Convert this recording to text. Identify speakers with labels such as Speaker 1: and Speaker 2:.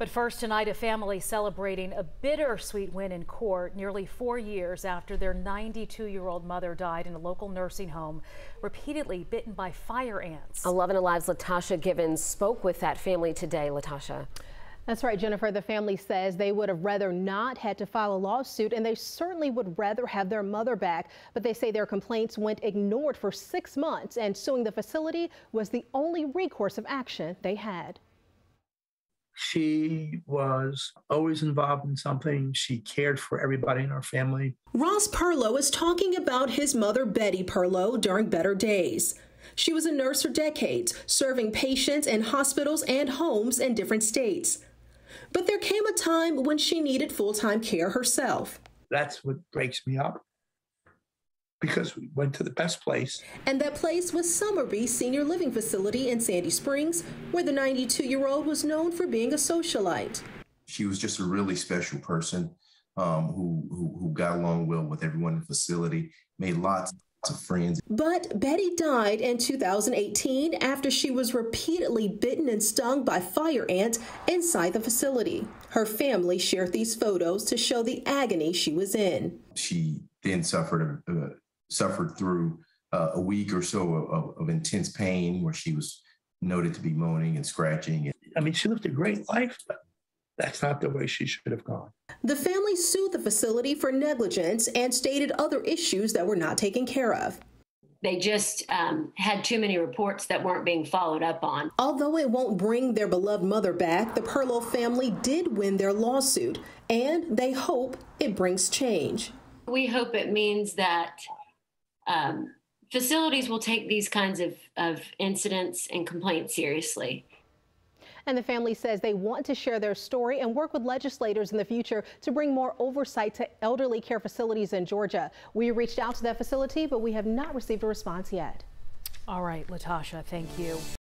Speaker 1: But first tonight, a family celebrating a bittersweet win in court nearly four years after their 92 year old mother died in a local nursing home, repeatedly bitten by fire ants.
Speaker 2: 11 Alive's Latasha Givens spoke with that family today. Latasha.
Speaker 3: That's right, Jennifer. The family says they would have rather not had to file a lawsuit and they certainly would rather have their mother back. But they say their complaints went ignored for six months and suing the facility was the only recourse of action they had.
Speaker 4: She was always involved in something. She cared for everybody in our family.
Speaker 5: Ross Perlow is talking about his mother, Betty Perlow, during better days. She was a nurse for decades, serving patients in hospitals and homes in different states. But there came a time when she needed full time care herself.
Speaker 4: That's what breaks me up because we went to the best place.
Speaker 5: And that place was Somerby Senior Living Facility in Sandy Springs, where the 92 year old was known for being a socialite.
Speaker 6: She was just a really special person um, who, who, who got along well with everyone in the facility, made lots of friends.
Speaker 5: But Betty died in 2018 after she was repeatedly bitten and stung by fire ants inside the facility. Her family shared these photos to show the agony she was in.
Speaker 6: She then suffered a, a suffered through uh, a week or so of, of, intense pain where she was noted to be moaning and scratching.
Speaker 4: I mean, she lived a great life, but that's not the way she should have gone.
Speaker 5: The family sued the facility for negligence and stated other issues that were not taken care of.
Speaker 7: They just um, had too many reports that weren't being followed up on.
Speaker 5: Although it won't bring their beloved mother back, the Perlow family did win their lawsuit, and they hope it brings change.
Speaker 7: We hope it means that um, facilities will take these kinds of, of incidents and complaints seriously.
Speaker 3: And the family says they want to share their story and work with legislators in the future to bring more oversight to elderly care facilities in Georgia. We reached out to that facility, but we have not received a response yet.
Speaker 1: All right, Latasha, thank you.